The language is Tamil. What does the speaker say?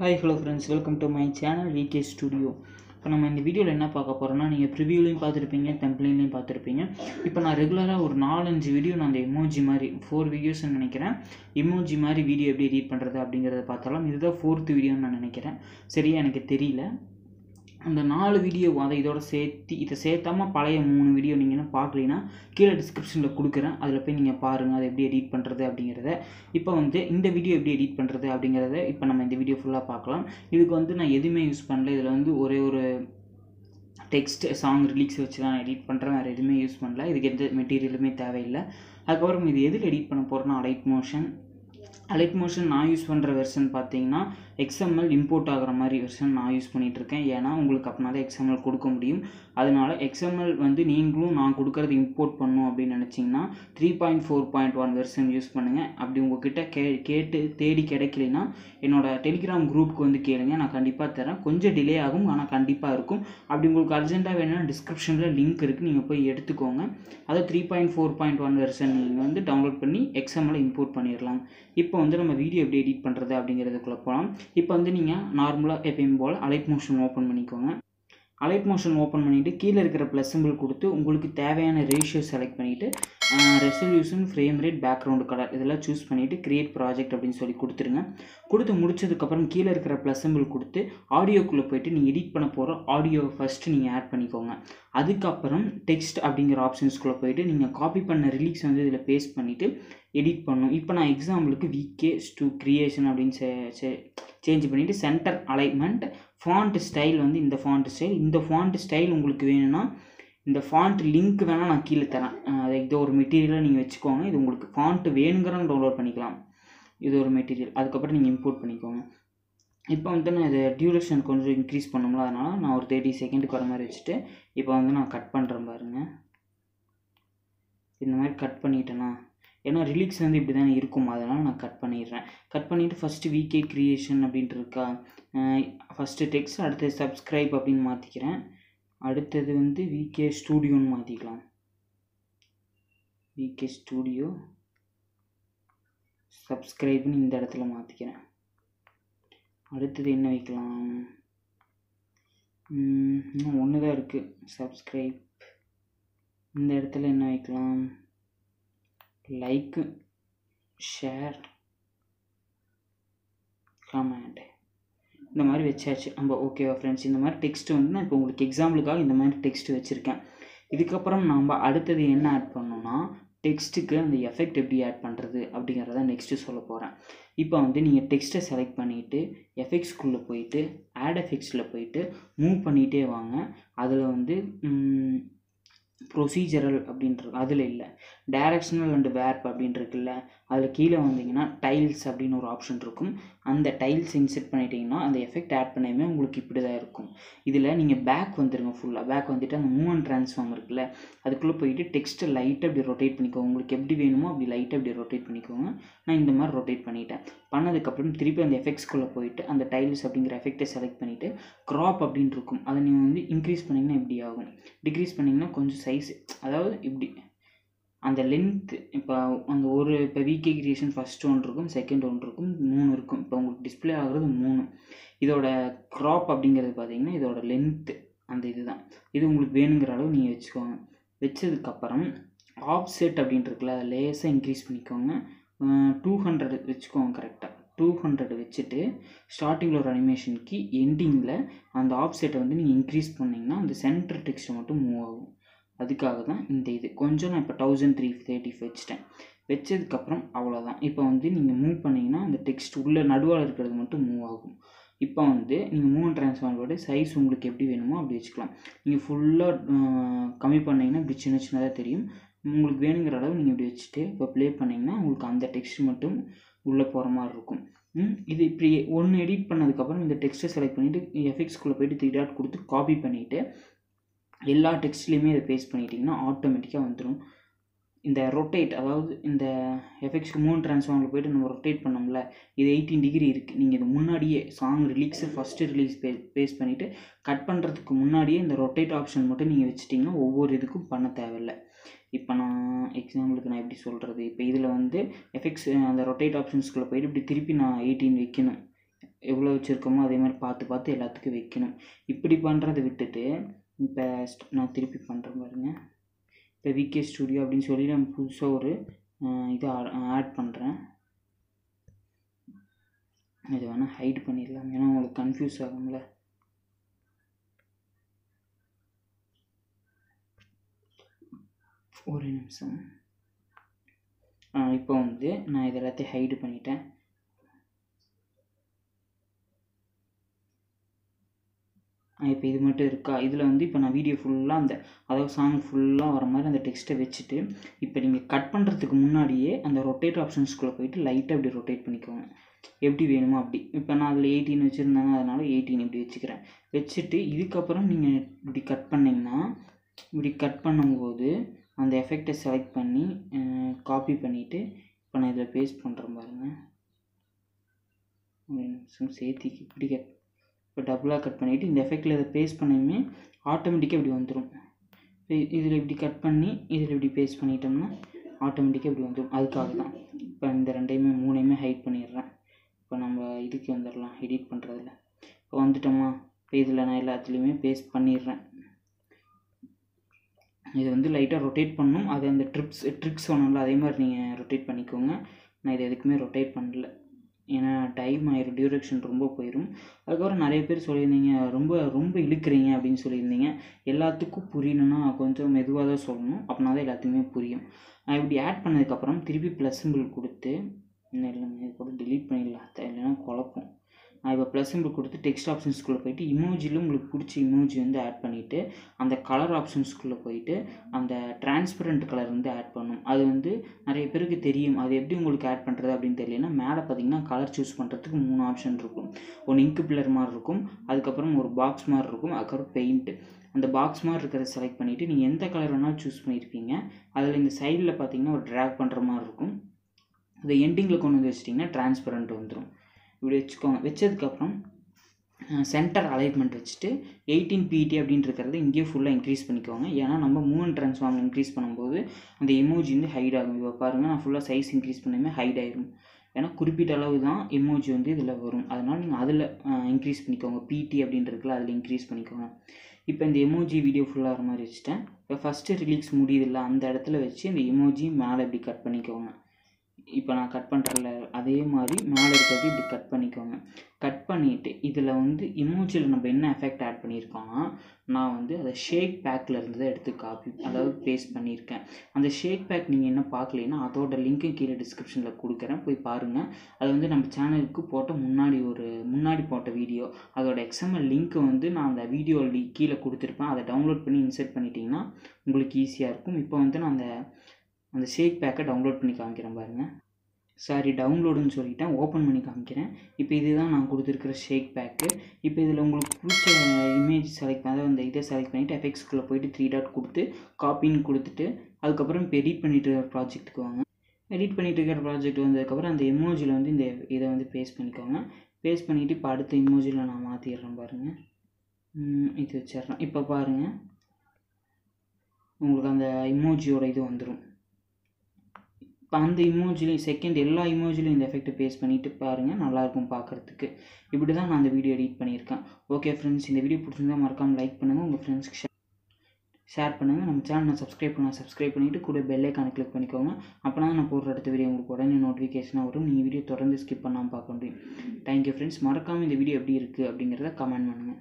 Hi hello friends welcome to my channel VK studio இப்போ நம்ம இந்த வீடியோவில் என்ன பார்க்க போகிறோம்னா நீங்கள் ப்ரிவியூலையும் பார்த்துருப்பீங்க டெம்ப்ளைன்லையும் பார்த்துருப்பீங்க. இப்போ நான் ரெகுலராக ஒரு நாலஞ்சு வீடியோ நான் அந்த எமோஜி மாதிரி ஃபோர் வீடியோஸ்னு நினைக்கிறேன். எமோஜி மாதிரி வீடியோ எப்படி எடிட் பண்ணுறது அப்படிங்கிறத பார்த்தாலும் இதுதான் ஃபோர்த்து வீடியோன்னு நான் நினைக்கிறேன். சரியா எனக்கு தெரியல. அந்த நாலு வீடியோ அதை இதோட சேர்த்து இதை சேர்த்தாம பழைய மூணு வீடியோ நீங்கள் என்ன பார்க்கலனா கீழே டிஸ்கிரிப்ஷனில் கொடுக்குறேன். அதில் போய் நீங்கள் பாருங்கள் அதை எப்படி எடிட் பண்ணுறது அப்படிங்கிறத. இப்போ வந்து இந்த வீடியோ எப்படி எடிட் பண்ணுறது அப்படிங்கிறத இப்போ நம்ம இந்த வீடியோ ஃபுல்லாக பார்க்கலாம். இதுக்கு வந்து நான் எதுவுமே யூஸ் பண்ணல. இதில் வந்து ஒரே ஒரு டெக்ஸ்ட் சாங் ரிலீக்ஸ் வச்சு தான் எடிட் பண்ணுறேன் வேறு எதுவுமே யூஸ் பண்ணல. இதுக்கு எந்த மெட்டீரியலுமே தேவையில்லை. அதுக்கப்புறம் இது எதில் எடிட் பண்ண போகிறேன்னா லைட் மோஷன் அலைட் மோஷன் நான் யூஸ் பண்ணுற வெர்ஷன் பார்த்தீங்கன்னா எக்ஸ்எம்எல் இம்போர்ட் ஆகிற மாதிரி வெர்ஷன் நான் யூஸ் பண்ணிகிட்டு இருக்கேன். ஏன்னா உங்களுக்கு அப்படின்னா தான் எக்ஸ்எம்எல் கொடுக்க முடியும். அதனால் எக்ஸ்எம்எல் வந்து நீங்களும் நான் கொடுக்குறது இம்போர்ட் பண்ணும் அப்படின்னு நினச்சிங்கன்னா three point four point one version use பண்ணுங்கள் அப்படி உங்ககிட்ட கே கேட்டு தேடி கிடைக்கலனா என்னோட டெலிகிராம் குரூப்புக்கு வந்து கேளுங்க. நான் கண்டிப்பாக தரேன். கொஞ்சம் டிலே ஆகும் ஆனால் கண்டிப்பாக இருக்கும். அப்படி உங்களுக்கு அர்ஜென்ட்டாக வேணும்னா டிஸ்கிரிப்ஷனில் லிங்க் இருக்குது நீங்கள் போய் எடுத்துக்கோங்க. அதை three point four point one version நீங்கள் வந்து டவுன்லோட் பண்ணி எக்ஸ்எம்எல் இம்போர்ட் பண்ணிடலாம் இப்போ வந்து நம்ம வீடியோ எப்படி எடிட் பண்ணுறது அப்படிங்கிறதுக்குள்ளே போகலாம் இப்போ வந்து நீங்கள் நார்மலாக எப்பயும் போல் அலைட் மோஷன் ஓப்பன் பண்ணிக்கோங்க. அலைட் மோஷன் ஓப்பன் பண்ணிவிட்டு கீழே இருக்கிற ப்ளஸ் சிம்பிள் கொடுத்து உங்களுக்கு தேவையான ரேஷியோ செலக்ட் பண்ணிவிட்டு resolution frame rate background colour இதெல்லாம் சூஸ் பண்ணிவிட்டு க்ரியேட் ப்ராஜெக்ட் அப்படின்னு சொல்லி கொடுத்துருங்க. கொடுத்து முடிச்சதுக்கப்புறம் கீழே இருக்கிற ப்ளஸ் சிம்பிள் கொடுத்து ஆடியோக்குள்ளே போயிட்டு நீங்கள் எடிட் பண்ண போகிற ஆடியோ ஃபஸ்ட்டு நீங்கள் ஆட் பண்ணிக்கோங்க. அதுக்கப்புறம் டெக்ஸ்ட் அப்படிங்கிற ஆப்ஷன்ஸ்குள்ளே போயிட்டு நீங்கள் காப்பி பண்ண ரிலீக்ஸ் வந்து இதில் பேஸ்ட் பண்ணிவிட்டு எடிட் பண்ணணும். இப்போ நான் எக்ஸாம்பிளுக்கு விகே ஸ்டூ க்ரியேஷன் அப்படின்னு சேஞ்ச் பண்ணிவிட்டு சென்டர் அலைன்மெண்ட் ஃபாண்ட் ஸ்டைல் வந்து இந்த ஃபாண்ட் ஸ்டைல் இந்த ஃபாண்ட் ஸ்டைல் உங்களுக்கு வேணும்னா இந்த ஃபாண்ட் லிங்க் வேணால் நான் கீழே தரேன். அது இது ஒரு மெட்டீரியலாக நீங்கள் வச்சுக்கோங்க. இது உங்களுக்கு ஃபாண்ட்டு வேணுங்கிறவங்க டவுன்லோட் பண்ணிக்கலாம். இது ஒரு மெட்டீரியல் அதுக்கப்புறம் நீங்கள் இம்போர்ட் பண்ணிக்கோங்க. இப்போ வந்து நான் இதை டியூரேஷன் கொஞ்சம் இன்க்ரீஸ் பண்ணோம்ல அதனால் நான் ஒரு தேர்ட்டி செகண்டுக்கு வர மாதிரி வச்சுட்டு இப்போ வந்து நான் கட் பண்ணுறேன் பாருங்கள் இந்த மாதிரி கட் பண்ணிட்டேன்னா ஏன்னா ரிலீக்ஸ் வந்து இப்படி தானே இருக்கும். அதனால் நான் கட் பண்ணிடுறேன். கட் பண்ணிவிட்டு ஃபஸ்ட்டு விகே க்ரியேஷன் அப்படின்ட்டு இருக்கா? ஃபஸ்ட்டு டெக்ஸ்ட் அடுத்தது சப்ஸ்கிரைப் அப்படின்னு மாற்றிக்கிறேன் அடுத்தது வந்து விகே ஸ்டூடியோன்னு மாற்றிக்கலாம் விகே ஸ்டூடியோ சப்ஸ்கிரைப்னு இந்த இடத்துல மாற்றிக்கிறேன் அடுத்தது என்ன வைக்கலாம்? இன்னும் ஒன்று தான் இருக்குது சப்ஸ்கிரைப் இந்த இடத்துல என்ன வைக்கலாம்? லைக்கு ஷேர் கமெண்ட் இந்த மாதிரி வச்சாச்சு. நம்ம ஓகேவா ஃப்ரெண்ட்ஸ் இந்த மாதிரி டெக்ஸ்ட் வந்து நான் இப்போ உங்களுக்கு எக்ஸாம்பிளுக்காக இந்த மாதிரி டெக்ஸ்ட் வச்சுருக்கேன். இதுக்கப்புறம் நம்ம அடுத்தது என்ன ஆட் பண்ணோம்னா டெக்ஸ்ட்டுக்கு அந்த எஃபெக்ட் எப்படி ஆட் பண்ணுறது அப்படிங்கிறத நெக்ஸ்ட்டு சொல்ல போகிறேன் இப்போ வந்து நீங்கள் டெக்ஸ்ட்டை செலக்ட் பண்ணிவிட்டு எஃபெக்ட்ஸ்குள்ளே போயிட்டு ஆட் எஃபெக்ட்ஸில் போயிட்டு மூவ் பண்ணிகிட்டே வாங்க. அதில் வந்து ப்ரொசீஜரல் அப்படின்றது அதில் இல்லை. டைரக்ஷனல் அண்டு வேர்ப் அப்படின்னு இருக்குல்ல. அதில் கீழே வந்தீங்கன்னா டைல்ஸ் அப்படின்னு ஒரு ஆப்ஷன் இருக்கும். அந்த டைல்ஸ் இன்செட் பண்ணிட்டீங்கன்னா அந்த எஃபெக்ட் ஆட் பண்ணவே உங்களுக்கு இப்படி தான் இருக்கும். இதில் நீங்கள் பேக் வந்துடுங்க ஃபுல்லாக பேக் வந்துட்டு அந்த மூவ் அண்ட் ட்ரான்ஸ்ஃபார்ம் இருக்குல்ல. அதுக்குள்ளே போயிட்டு டெக்ஸ்ட்டை லைட்டாக அப்படி ரொட்டேட் பண்ணிக்கோங்க. உங்களுக்கு எப்படி வேணுமோ அப்படி லைட்டாக அப்படி ரொட்டேட் பண்ணிக்கோங்க. நான் இந்த மாதிரி ரொட்டேட் பண்ணிட்டேன். பண்ணதுக்கப்புறம் திருப்பி அந்த எஃபெக்ட்ஸ்குள்ளே போயிட்டு அந்த டைல்ஸ் அப்படிங்கிற எஃபெக்டை செலக்ட் பண்ணிவிட்டு க்ராப் அப்படின்னு இருக்கும். அதை நீங்கள் வந்து இன்க்ரீஸ் பண்ணிங்கன்னா எப்படி ஆகும்? டிக்ரீஸ் பண்ணிங்கன்னா கொஞ்சம் சைஸு அதாவது இப்படி அந்த லென்த்து இப்போ அந்த ஒரு இப்போ விகே கிரியேஷன் ஃபஸ்ட் ஒன்று இருக்கும் செகண்ட் ஒன்று இருக்கும் மூணு இருக்கும். இப்போ உங்களுக்கு டிஸ்பிளே ஆகுறது மூணு. இதோட க்ராப் அப்படிங்கிறது பார்த்தீங்கன்னா இதோட லென்த்து அந்த இதுதான். இது உங்களுக்கு வேணுங்கிற அளவு நீங்கள் வச்சுக்கோங்க. வச்சதுக்கப்புறம் ஆப்செட் அப்படின்ட்டுருக்குல்ல அதை லேஸாக இன்க்ரீஸ் பண்ணிக்கோங்க. டூ ஹண்ட்ரட் வச்சுக்கோங்க கரெக்டாக டூ ஹண்ட்ரட் வச்சுட்டு ஸ்டார்டிங்கில் ஒரு அனிமேஷனுக்கு எண்டிங்கில் அந்த ஆப்செட்டை வந்து நீங்கள் இன்க்ரீஸ் பண்ணிங்கன்னா அந்த சென்டர் டெக்ஸ்ட் மட்டும் மூவ் ஆகும். அதுக்காக தான் இந்த இது. கொஞ்சம் நான் இப்போ தௌசண்ட் த்ரீ தேர்ட்டி வச்சுட்டேன். வச்சதுக்கப்புறம் அவ்வளோதான் இப்போ வந்து நீங்கள் மூவ் பண்ணிங்கன்னா அந்த டெக்ஸ்ட் உள்ள நடுவால் இருக்கிறது மட்டும் மூவ் ஆகும். இப்போ வந்து நீங்கள் மூவ் ட்ரான்ஸ்ஃபார்மரோட சைஸ் உங்களுக்கு எப்படி வேணுமோ அப்படி வச்சுக்கலாம். நீங்கள் ஃபுல்லாக கம்மி பண்ணிங்கன்னா இப்படி சின்ன சின்னதாக தெரியும். உங்களுக்கு வேணுங்கிற அளவு நீங்கள் இப்படி வச்சுட்டு இப்போ ப்ளே பண்ணிங்கன்னா உங்களுக்கு அந்த டெக்ஸ்ட் மட்டும் உள்ளே போகிற மாதிரி இருக்கும். இது இப்படி ஒன்று எடிட் பண்ணதுக்கப்புறம் இந்த டெக்ஸ்ட்டை செலக்ட் பண்ணிவிட்டு எஃபெக்ட்ஸ்குள்ளே போய்ட்டு த்ரீ டாட் கொடுத்து காப்பி பண்ணிவிட்டு எல்லா டெக்ஸ்ட்லேயுமே இதை பேஸ்ட் பண்ணிட்டீங்கன்னா ஆட்டோமேட்டிக்காக வந்துடும் இந்த ரொட்டேட் அதாவது இந்த எஃபெக்ட்ஸ்க்கு மூணு ட்ரான்ஸ்ஃபார்மில் போய்ட்டு நம்ம ரொட்டேட் பண்ணோம்ல இது எயிட்டீன் டிகிரி இருக்குது நீங்கள் இது முன்னாடியே சாங் ரிலீக்ஸு ஃபஸ்ட்டு ரிலீஸ் பே பேஸ் பண்ணிவிட்டு கட் பண்ணுறதுக்கு முன்னாடியே இந்த ரொட்டேட் ஆப்ஷன் மட்டும் நீங்கள் வச்சுட்டிங்கன்னா ஒவ்வொரு இதுக்கும் பண்ண தேவையில்லை. இப்போ நான் எக்ஸாம்பிளுக்கு நான் எப்படி சொல்கிறது இப்போ இதில் வந்து எஃபெக்ட்ஸ் அந்த ரொட்டேட் ஆப்ஷன்ஸ்குள்ளே போயிட்டு இப்படி திருப்பி நான் எயிட்டீன் வைக்கணும். எவ்வளோ வச்சுருக்கோமோ அதே மாதிரி பார்த்து பார்த்து எல்லாத்துக்கும் வைக்கணும். இப்படி பண்ணுறதை விட்டுட்டு இப்போ நான் திருப்பி பண்ணுறேன் பாருங்க. இப்போ விகே ஸ்டுடியோ அப்படின்னு சொல்லி நான் புதுசாக ஒரு இது ஆட் பண்ணுறேன் இது வேணால் ஹைட் பண்ணிடலாம் ஏன்னா உங்களுக்கு கன்ஃபியூஸ் ஆகும்ல. ஒரு நிமிஷம். இப்போ வந்து நான் இது எல்லாத்தையும் ஹைடு பண்ணிட்டேன். இப்போ இது மட்டும் இருக்கா? இதில் வந்து இப்போ நான் வீடியோ ஃபுல்லாக அந்த அதாவது சாங் ஃபுல்லாக வர மாதிரி அந்த டெக்ஸ்ட்டை வச்சுட்டு இப்போ நீங்கள் கட் பண்ணுறதுக்கு முன்னாடியே அந்த ரொட்டேட் ஆப்ஷன்ஸ்குள்ளே போயிட்டு லைட்டாக இப்படி ரொட்டேட் பண்ணிக்கோங்க. எப்படி வேணுமோ அப்படி. இப்போ நான் அதில் எயிட்டீன் வச்சுருந்தாங்க அதனால் எயிட்டீன் இப்படி வச்சுக்கிறேன். வச்சுட்டு இதுக்கப்புறம் நீங்கள் இப்படி கட் பண்ணிங்கன்னா இப்படி கட் பண்ணும்போது அந்த எஃபெக்டை செலக்ட் பண்ணி காப்பி பண்ணிவிட்டு இப்போ நான் இதில் பேஸ்ட் பண்ணுறேன் பாருங்கள் ஒரு நிமிஷம் சேர்த்திக்கு இப்படி கட் இப்போ டபுளாக கட் பண்ணிவிட்டு இந்த எஃபெக்டில் இதை பேஸ்ட் பண்ணியுமே ஆட்டோமேட்டிக்காக இப்படி வந்துடும் இப்போ இதில் இப்படி கட் பண்ணி இதில் இப்படி பேஸ்ட் பண்ணிட்டோம்னா ஆட்டோமேட்டிக்காக இப்படி வந்துடும் அதுக்காக தான். இப்போ இந்த ரெண்டையுமே மூணையுமே ஹைட் பண்ணிடுறேன். இப்போ நம்ம இதுக்கு வந்துடலாம். எடிட் பண்ணுறதுல இப்போ வந்துட்டோமா? இப்போ இதில் நான் எல்லாத்துலேயுமே பேஸ்ட் பண்ணிடுறேன். இது வந்து லைட்டாக ரொட்டேட் பண்ணும். அது அந்த ட்ரிப்ஸ் ட்ரிக்ஸ் சொன்னோம்ல அதே மாதிரி நீங்கள் ரொட்டேட் பண்ணிக்கோங்க. நான் இது எதுக்குமே ரொட்டேட் பண்ணல. ஏன்னா டைம் ஆயிரும் டியூரேஷன் ரொம்ப போயிடும் அதுக்கப்புறம் நிறைய பேர் சொல்லியிருந்தீங்க ரொம்ப ரொம்ப இழுக்கிறீங்க அப்படின்னு சொல்லியிருந்தீங்க. எல்லாத்துக்கும் புரியணும்னா கொஞ்சம் மெதுவாக தான் சொல்லணும். அப்படின்னா தான் எல்லாத்துக்குமே புரியும். நான் இப்படி ஆட் பண்ணதுக்கப்புறம் திருப்பி ப்ளஸ் சிம்பிள் கொடுத்து இன்னும் இல்லைங்க இது கூட டிலீட் பண்ணிடலாம். இல்லைன்னா குழப்பம். இப்போ ப்ளஸ் சிம்பிள் கொடுத்து டெக்ஸ்ட் ஆப்ஷன்ஸ்குள்ளே போயிட்டு இமோஜிலும் உங்களுக்கு பிடிச்ச இமோஜி வந்து ஆட் பண்ணிவிட்டு அந்த கலர் ஆப்ஷன்ஸ்குள்ளே போயிட்டு அந்த டிரான்ஸ்பரண்ட் கலர் வந்து ஆட் பண்ணும். அது வந்து நிறைய பேருக்கு தெரியும். அது எப்படி உங்களுக்கு ஆட் பண்ணுறது அப்படின்னு தெரியலன்னா மேலே பார்த்தீங்கன்னா கலர் சூஸ் பண்ணுறதுக்கு மூணு ஆப்ஷன் இருக்கும். ஒன்று இங்கு பில்லர் மாதிரி இருக்கும். அதுக்கப்புறம் ஒரு பாக்ஸ் மாதிரி இருக்கும். அதுக்கப்புறம் பெயிண்ட்டு அந்த பாக்ஸ் மாதிரி இருக்கிறத செலக்ட் பண்ணிவிட்டு நீங்கள் எந்த கலர் வேணாலும் சூஸ் பண்ணியிருப்பீங்க அதில் இந்த சைடில் பார்த்தீங்கன்னா ஒரு ட்ராக் பண்ணுற மாதிரி இருக்கும். அதை எண்டிங்கில் கொண்டு வந்து வச்சிட்டிங்கன்னா டிரான்ஸ்பரண்ட் வந்துடும் இப்படி வச்சுக்கோங்க. வச்சதுக்கப்புறம் சென்டர் அலைன்மெண்ட் வச்சுட்டு எயிட்டீன் பிடி அப்படின்றத இங்கேயே ஃபுல்லாக இன்க்ரீஸ் பண்ணிக்கோங்க. ஏன்னா நம்ம மூணு ட்ரான்ஸ்ஃபார்ம் இன்க்ரீஸ் பண்ணும்போது அந்த எமோஜி வந்து ஹைட் ஆகும். இப்போ பாருங்கள் நான் ஃபுல்லாக சைஸ் இன்க்ரீஸ் பண்ணாமல் ஹைட் ஆயிரும். ஏன்னா குறிப்பிட்ட அளவு தான் எமோஜி வந்து இதில் வரும். அதனால் நீங்கள் அதில் இன்க்ரீஸ் பண்ணிக்கோங்க. பிடி அப்படின்றதுல அதில் இன்க்ரீஸ் பண்ணிக்கோங்க. இப்போ இந்த எமோஜி வீடியோ ஃபுல்லாக வர மாதிரி வச்சுட்டேன். இப்போ ஃபஸ்ட்டு ரிலீக்ஸ் முடியுதில்ல அந்த இடத்துல வச்சு இந்த எமோஜி மேலே இப்படி கட் பண்ணிக்கோங்க. இப்போ நான் கட் பண்ணுறல அதே மாதிரி மேலே இருக்கிறது இப்படி கட் பண்ணிக்கோங்க. கட் பண்ணிவிட்டு இதில் வந்து இமோஜியில் நம்ம என்ன எஃபெக்ட் ஆட் பண்ணியிருக்கோம்னா நான் வந்து அதை ஷேக் பேக்கில் இருந்ததை எடுத்து காப்பி அதாவது பேஸ்ட் பண்ணியிருக்கேன். அந்த ஷேக் பேக் நீங்கள் என்ன பார்க்கலன்னா அதோட லிங்க்கு கீழே டிஸ்கிரிப்ஷனில் கொடுக்குறேன். போய் பாருங்கள் அது வந்து நம்ம சேனலுக்கு போட்ட முன்னாடி ஒரு முன்னாடி போட்ட வீடியோ அதோட எக்ஸ்எம்எல் லிங்க்கை வந்து நான் அந்த வீடியோ கீழே கொடுத்துருப்பேன். அதை டவுன்லோட் பண்ணி இன்சர்ட் பண்ணிட்டீங்கன்னா உங்களுக்கு ஈஸியாக இருக்கும். இப்போ வந்து நான் அந்த அந்த ஷேக் பேக்கை டவுன்லோட் பண்ணி காமிக்கிறேன் பாருங்கள் சாரி டவுன்லோடுன்னு சொல்லிட்டேன். ஓப்பன் பண்ணி காமிக்கிறேன். இப்போ இதுதான் நான் கொடுத்துருக்குற ஷேக் பேக்கு இப்போ இதில் உங்களுக்கு பிடிச்ச இமேஜ் செலக்ட் அதாவது அந்த இதை செலக்ட் பண்ணிவிட்டு எஃபெக்ட்ஸ்குள்ளே போயிட்டு த்ரீ டாட் கொடுத்து காப்பின்னு கொடுத்துட்டு அதுக்கப்புறம் இப்போ எடிட் பண்ணிட்டு இருக்கிற ப்ராஜெக்ட்டுக்கு வாங்க. எடிட் பண்ணிட்டு இருக்கிற ப்ராஜெக்ட் வந்ததுக்கப்புறம் அந்த எமோஜியில் வந்து இந்த இதை வந்து பேஸ்ட் பண்ணிக்கோங்க. பேஸ்ட் பண்ணிவிட்டு இப்போ அடுத்த இமோஜியில் நான் மாற்றிடுறேன் பாருங்கள் இது வச்சிடுறேன். இப்போ பாருங்கள் உங்களுக்கு அந்த இமோஜியோட இது வந்துடும் அந்த இமோஜிலையும் செகண்ட் எல்லா இமோஜிலையும் இந்த எஃபெக்ட்டை பேஸ் பண்ணிவிட்டு பாருங்கள் நல்லாயிருக்கும் பார்க்குறதுக்கு இப்படி தான் நான் அந்த வீடியோ எடிட் பண்ணியிருக்கேன். ஓகே ஃப்ரெண்ட்ஸ் இந்த வீடியோ பிடிச்சிருந்தா மறக்காமல் லைக் பண்ணுங்கள் உங்கள் ஃப்ரெண்ட்ஸ்க்கு ஷேர் பண்ணுங்கள் நம்ம சேனலை சப்ஸ்கிரைப் பண்ணால் சப்ஸ்கிரைப் பண்ணிவிட்டு கூட பெல்லைக்கான கிளிக் பண்ணிக்கோங்க. அப்போனா நான் போடுற அடுத்த வீடியோ உங்களுக்கு உடனே நோட்டிஃபிகேஷனாக வரும். நீங்கள் வீடியோ தொடர்ந்து ஸ்கிப் பண்ணாமல் பார்க்க முடியும். தேங்க்யூ ஃப்ரெண்ட்ஸ் மறக்காமல் இந்த வீடியோ எப்படி இருக்குது அப்படிங்கிறத கமெண்ட் பண்ணுங்கள்